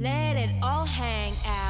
Let it all hang out.